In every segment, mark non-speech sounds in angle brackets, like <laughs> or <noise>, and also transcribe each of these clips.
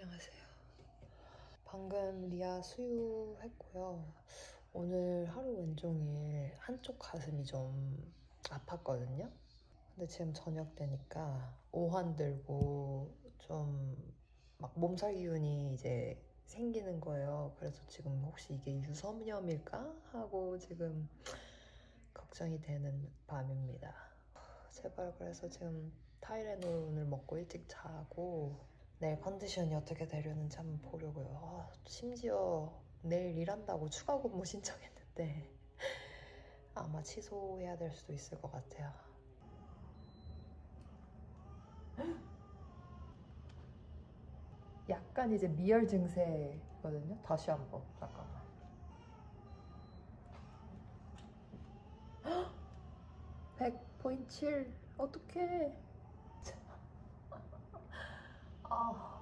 안녕하세요. 방금 리아 수유했고요. 오늘 하루 왼종일 한쪽 가슴이 좀 아팠거든요. 근데 지금 저녁 되니까 오한 들고 좀 막 몸살 기운이 이제 생기는 거예요. 그래서 지금 혹시 이게 유섬염일까 하고 지금 걱정이 되는 밤입니다. 제발 그래서 지금 타이레놀을 먹고 일찍 자고 내일 컨디션이 어떻게 되려는지 한번 보려고요. 아, 심지어 내일 일한다고 추가 근무 신청했는데 <laughs> 아마 취소해야 될 수도 있을 것 같아요. 약간 이제 미열 증세거든요. 다시 한번 잠깐만. <gasps> 100.7 어떡해. 아.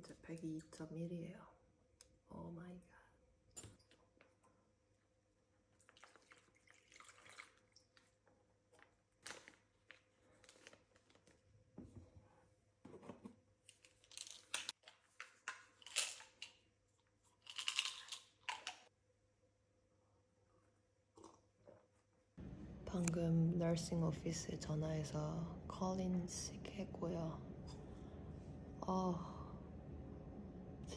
이제 102.1이에요. 오 마이 갓. 방금 너싱 오피스에 전화해서 콜인 식 했고요. 아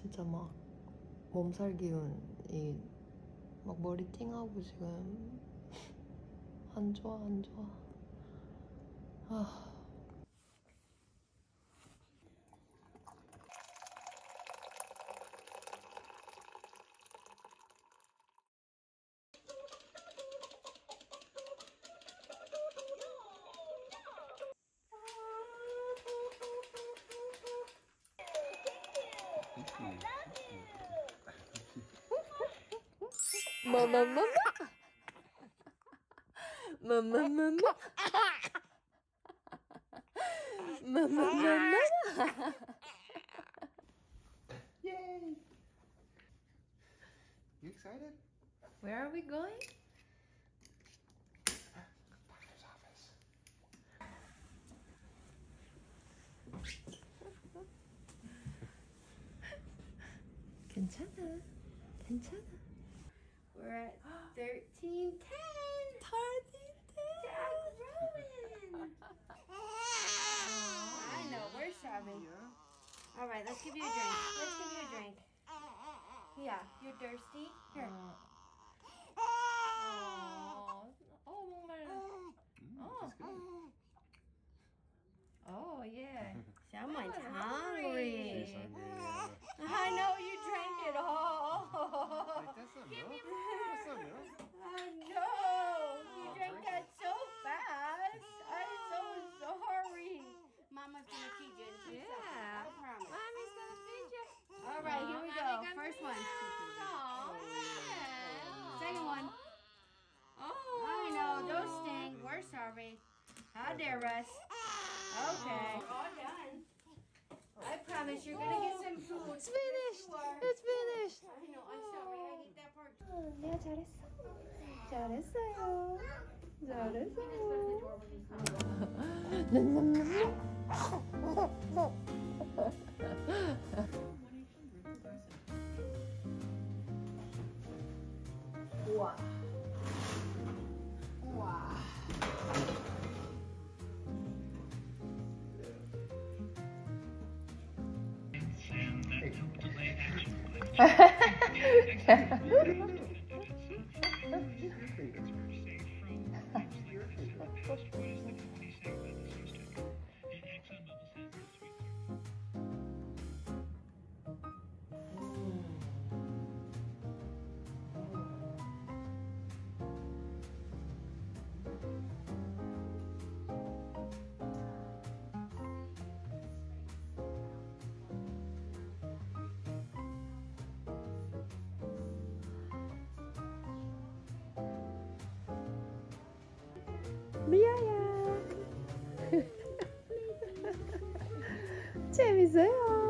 진짜 막 몸살 기운이 막 머리 띵하고 지금. 안 좋아 안 좋아. 아 마마마마 마마마마 마마마마 Yay! You excited? Where are we going? Doctor's office. 괜찮아 괜찮아 We're at 1310. 1310. Jack Rowan. I know, we're sobbing. All right, let's give you a drink. Let's give you a drink. Yeah, you're thirsty? Here. Oh, oh, 뭔가. Oh. Oh, yeah. <laughs> Someone's hungry. hungry. I know you drank it all. Like, that's not milk. That's not milk. Oh no, you oh, drank that so fast. I'm so sorry. Mama's gonna feed you Yeah. seconds. I promise. Mommy's gonna feed you All right, here we go. First one. Second one. Oh I know, those stink. We're sorry. How dare us? Okay. All done. I promise you're gonna get some food. It's finished Sure. 야 잘했어. 잘했어요. 잘했어요. 우와 <laughs> 우와 네. 리아야. <laughs> 재밌어요.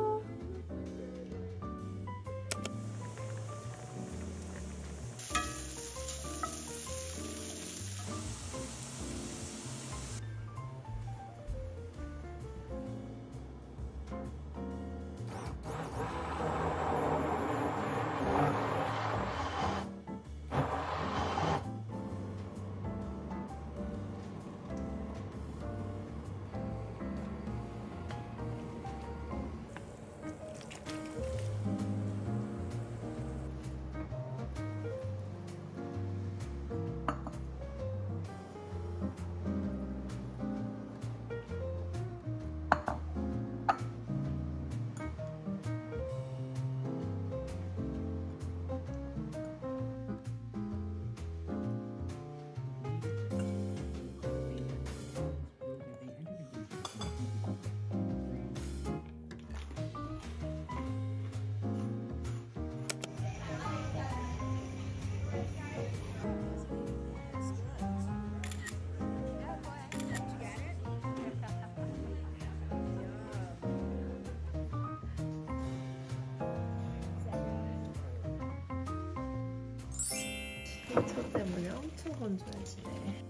저 때문에 엄청 건조해지네.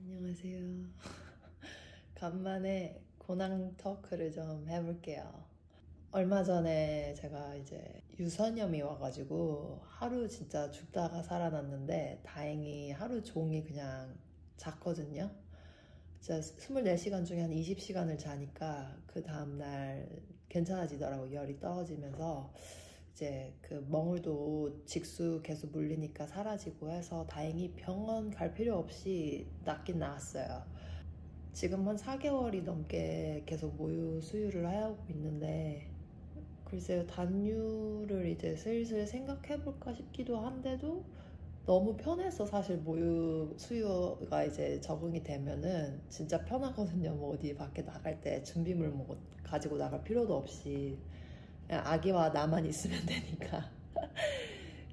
안녕하세요. <laughs> 간만에 고낭 터크를 좀 해볼게요. 얼마 전에 제가 이제 유선염이 와가지고 하루 진짜 죽다가 살아났는데 다행히 하루 종일 그냥 잤거든요. 진짜 24시간 중에 한 20시간을 자니까 그 다음날 괜찮아지더라고 열이 떨어지면서 이제 그 멍울도 직수 계속 물리니까 사라지고 해서 다행히 병원 갈 필요 없이 낫긴 나았어요. 지금 한 4개월이 넘게 계속 모유 수유를 하고 있는데 글쎄요 단유를 이제 슬슬 생각해볼까 싶기도 한데도 너무 편해서 사실 모유 수유가 이제 적응이 되면은 진짜 편하거든요. 뭐 어디 밖에 나갈 때 준비물 뭐 가지고 나갈 필요도 없이. 그냥 아기와 나만 있으면 <laughs> 되니까.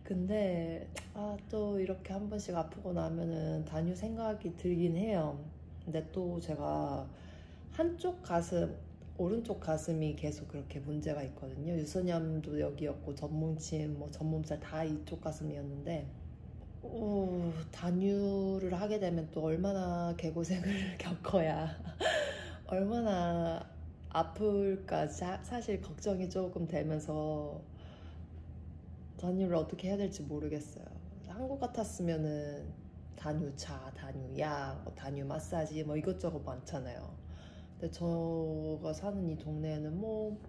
근데 아 또 이렇게 한 번씩 아프고 나면은 단유 생각이 들긴 해요. 근데 또 제가 한쪽 가슴 오른쪽 가슴이 계속 그렇게 문제가 있거든요. 유선염도 여기였고 전문침, 뭐 전몸살 다 이쪽 가슴이었는데 오, 단유를 하게 되면 또 얼마나 개고생을 <laughs> 겪어야 얼마나 아플까 자, 사실 걱정이 조금 되면서 단유를 어떻게 해야 될지 모르겠어요. 한국 같았으면은 단유차, 단유약, 뭐 단유 마사지 뭐 이것저것 많잖아요. 근데 저가 사는 이 동네에는 뭐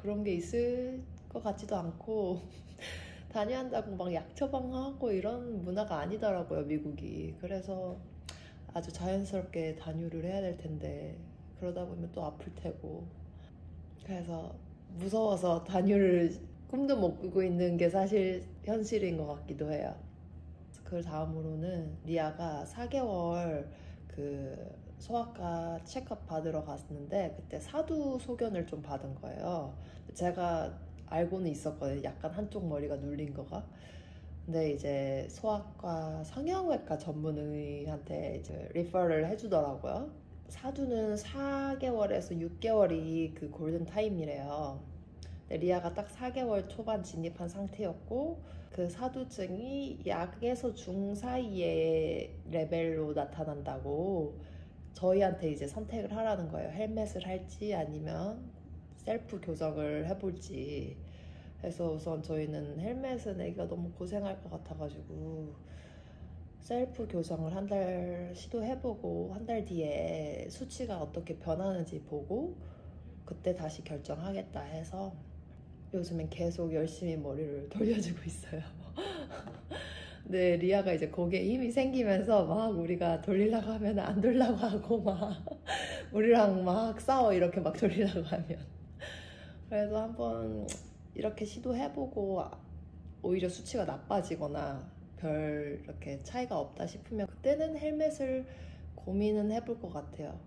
그런 게 있을 것 같지도 않고 <laughs> 다녀한다고 막 약 처방하고 이런 문화가 아니더라고요 미국이. 그래서 아주 자연스럽게 단유를 해야 될 텐데 그러다 보면 또 아플 테고. 그래서 무서워서 단유를 꿈도 못 꾸고 있는 게 사실 현실인 것 같기도 해요. 그 다음으로는 리아가 4개월 그 소아과 체크업 받으러 갔는데 그때 사두 소견을 좀 받은 거예요. 제가 알고는 있었거든요. 약간 한쪽 머리가 눌린 거가. 근데 이제 소아과 성형외과 전문의한테 이제 리퍼를 해주더라고요. 사두는 4개월에서 6개월이 그 골든 타임이래요. 리아가 딱 4개월 초반 진입한 상태였고 그 사두증이 약에서 중 사이의 레벨로 나타난다고 저희한테 이제 선택을 하라는 거예요. 헬멧을 할지 아니면 셀프 교정을 해볼지. 그래서 우선 저희는 헬멧은 애기가 너무 고생할 것 같아가지고 셀프 교정을 한 달 시도해보고 한 달 뒤에 수치가 어떻게 변하는지 보고 그때 다시 결정하겠다 해서 요즘엔 계속 열심히 머리를 <laughs> 돌려주고 있어요. 근데 리아가 이제 거기에 힘이 생기면서 막 우리가 돌리려고 하면 안 돌라고 하고 막 <laughs> 우리랑 막 싸워 이렇게 막 돌리려고 하면 그래서 한번 이렇게 시도해보고 오히려 수치가 나빠지거나 별 이렇게 차이가 없다 싶으면 그때는 헬멧을 고민은 해볼 것 같아요.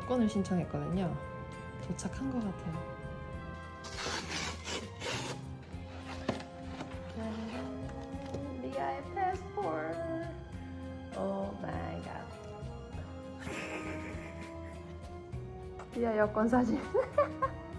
여권을 신청했거든요. 도착한 것 같아요. 짠, 리아의 패스포트. 오 마이 갓. 리아 여권 사진. <laughs>